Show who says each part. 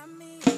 Speaker 1: from me.